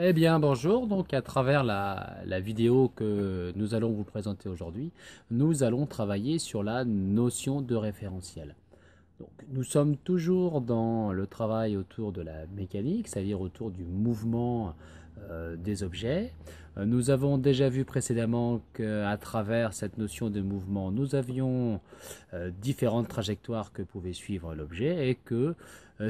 Eh bien bonjour, donc à travers la, vidéo que nous allons vous présenter aujourd'hui, nous allons travailler sur la notion de référentiel. Donc, nous sommes toujours dans le travail autour de la mécanique, c'est-à-dire autour du mouvement des objets. Euh, nous avons déjà vu précédemment qu'à travers cette notion de mouvement, nous avions euh, différentes trajectoires que pouvait suivre l'objet et que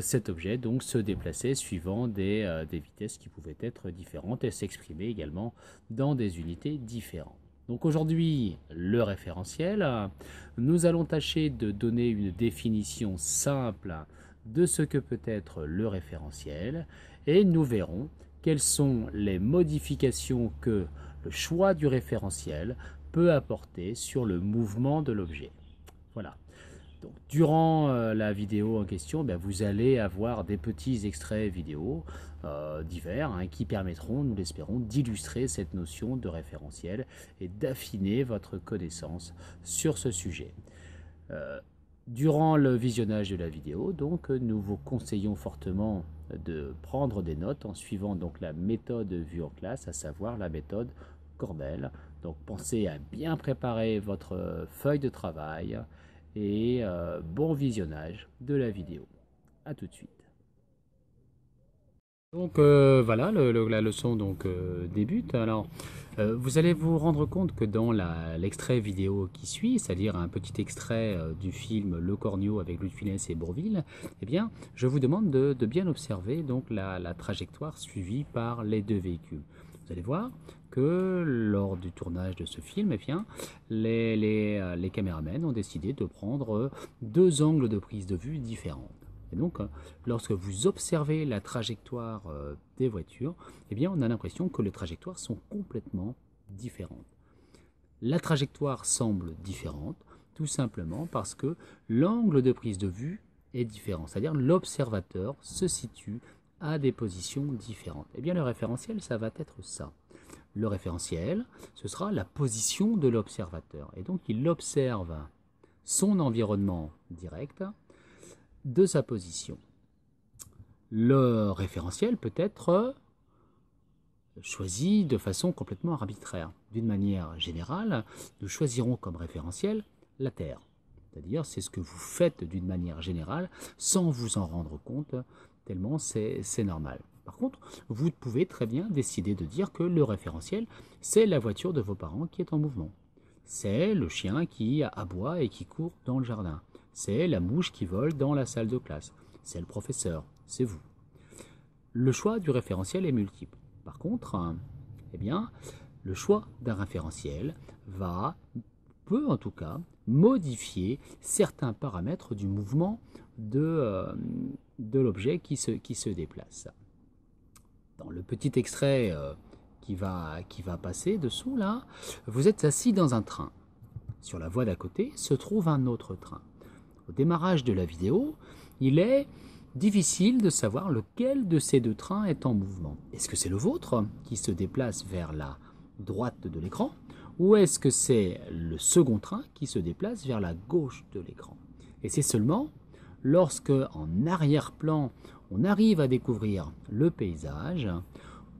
cet objet donc se déplaçait suivant des, des vitesses qui pouvaient être différentes et s'exprimer également dans des unités différentes. Donc aujourd'hui, le référentiel, nous allons tâcher de donner une définition simple de ce que peut être le référentiel et nous verrons quelles sont les modifications que le choix du référentiel peut apporter sur le mouvement de l'objet. Voilà. Donc, durant euh, la vidéo en question, ben, vous allez avoir des petits extraits vidéo euh, divers hein, qui permettront, nous l'espérons, d'illustrer cette notion de référentiel et d'affiner votre connaissance sur ce sujet. Euh, durant le visionnage de la vidéo, donc, nous vous conseillons fortement de prendre des notes en suivant donc la méthode vue en classe, à savoir la méthode Corbel. Donc pensez à bien préparer votre feuille de travail et euh, bon visionnage de la vidéo. A tout de suite. Donc euh, voilà, la leçon donc euh, débute. Alors, vous allez vous rendre compte que dans l'extrait vidéo qui suit, c'est-à-dire un petit extrait du film Le Cornio avec Louis Funès et Bourville, eh bien, je vous demande de, bien observer donc la, trajectoire suivie par les deux véhicules. Vous allez voir que lors du tournage de ce film, eh bien, les, les, ont décidé de prendre deux angles de prise de vue différents. Et donc, lorsque vous observez la trajectoire euh, des voitures, eh bien, on a l'impression que les trajectoires sont complètement différentes. La trajectoire semble différente, tout simplement parce que l'angle de prise de vue est différent, c'est-à-dire l'observateur se situe à des positions différentes. Eh bien, le référentiel, ça va être ça. Le référentiel, ce sera la position de l'observateur. Et donc, il observe son environnement direct, de sa position. Le référentiel peut être choisi de façon complètement arbitraire. D'une manière générale, nous choisirons comme référentiel la Terre. C'est-à-dire, c'est ce que vous faites d'une manière générale sans vous en rendre compte, tellement c'est normal. Par contre, vous pouvez très bien décider de dire que le référentiel, c'est la voiture de vos parents qui est en mouvement. C'est le chien qui aboie et qui court dans le jardin. C'est la mouche qui vole dans la salle de classe. C'est le professeur. C'est vous. Le choix du référentiel est multiple. Par contre, eh bien, le choix d'un référentiel va, peut en tout cas, modifier certains paramètres du mouvement de, euh, l'objet qui se, qui se déplace. Dans le petit extrait euh, qui, va, qui va passer dessous, là, vous êtes assis dans un train. Sur la voie d'à côté se trouve un autre train au démarrage de la vidéo, il est difficile de savoir lequel de ces deux trains est en mouvement. Est-ce que c'est le vôtre qui se déplace vers la droite de l'écran ou est-ce que c'est le second train qui se déplace vers la gauche de l'écran? Et c'est seulement lorsque en arrière-plan on arrive à découvrir le paysage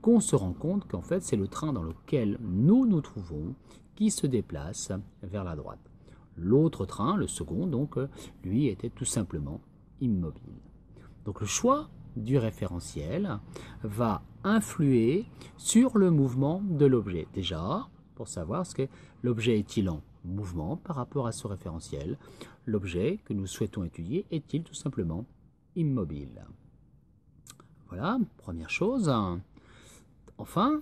qu'on se rend compte qu'en fait c'est le train dans lequel nous nous trouvons qui se déplace vers la droite. L'autre train, le second, donc, euh, lui était tout simplement immobile. Donc le choix du référentiel va influer sur le mouvement de l'objet. Déjà, pour savoir ce que l'objet est-il en mouvement par rapport à ce référentiel, l'objet que nous souhaitons étudier est-il tout simplement immobile? Voilà, première chose. Enfin,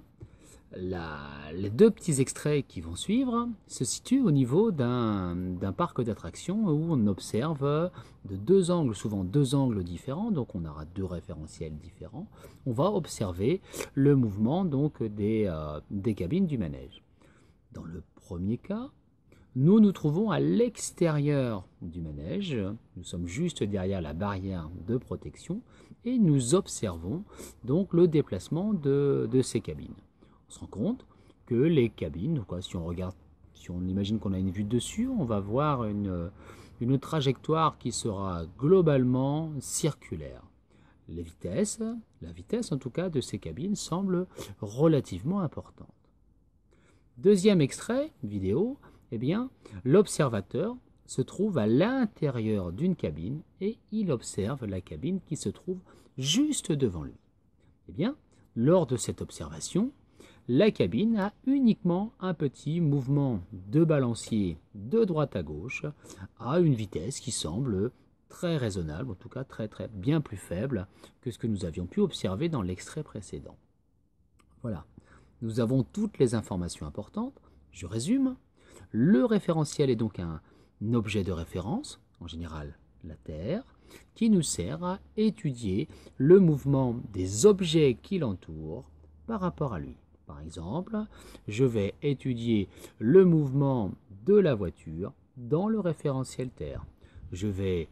les deux petits extraits qui vont suivre se situent au niveau d'un parc d'attractions où on observe de deux angles, souvent deux angles différents, donc on aura deux référentiels différents. On va observer le mouvement donc des, euh, des cabines du manège. Dans le premier cas, nous nous trouvons à l'extérieur du manège, nous sommes juste derrière la barrière de protection et nous observons donc le déplacement de ces cabines on se rend compte que les cabines, si on regarde, si on imagine qu'on a une vue dessus, on va voir une, une trajectoire qui sera globalement circulaire. les vitesses, la vitesse en tout cas de ces cabines semble relativement importante. Deuxième extrait vidéo, eh bien, l'observateur se trouve à l'intérieur d'une cabine et il observe la cabine qui se trouve juste devant lui. Eh bien, lors de cette observation, la cabine a uniquement un petit mouvement de balancier de droite à gauche à une vitesse qui semble très raisonnable, en tout cas très très bien plus faible que ce que nous avions pu observer dans l'extrait précédent. Voilà, nous avons toutes les informations importantes. Je résume. Le référentiel est donc un objet de référence, en général la Terre, qui nous sert à étudier le mouvement des objets qui l'entourent par rapport à lui. Par exemple, je vais étudier le mouvement de la voiture dans le référentiel Terre. Je vais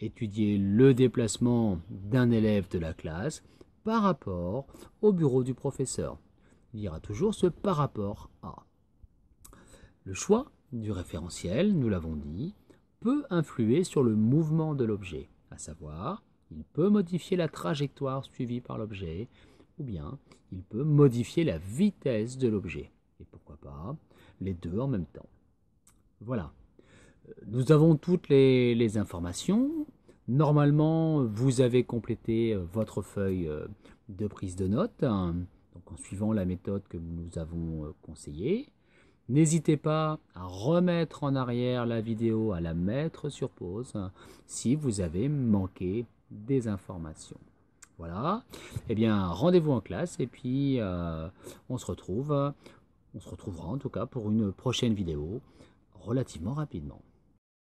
étudier le déplacement d'un élève de la classe par rapport au bureau du professeur. Il y aura toujours ce par rapport à. Le choix du référentiel, nous l'avons dit, peut influer sur le mouvement de l'objet, à savoir, il peut modifier la trajectoire suivie par l'objet, ou bien il peut modifier la vitesse de l'objet. Et pourquoi pas les deux en même temps. Voilà. Nous avons toutes les, informations. Normalement, vous avez complété euh, votre feuille euh, de prise de notes, hein, donc en suivant la méthode que nous avons euh, conseillée. N'hésitez pas à remettre en arrière la vidéo, à la mettre sur pause si vous avez manqué des informations. Voilà. Eh bien, rendez-vous en classe et puis on se retrouve. On se retrouvera en tout cas pour une prochaine vidéo relativement rapidement.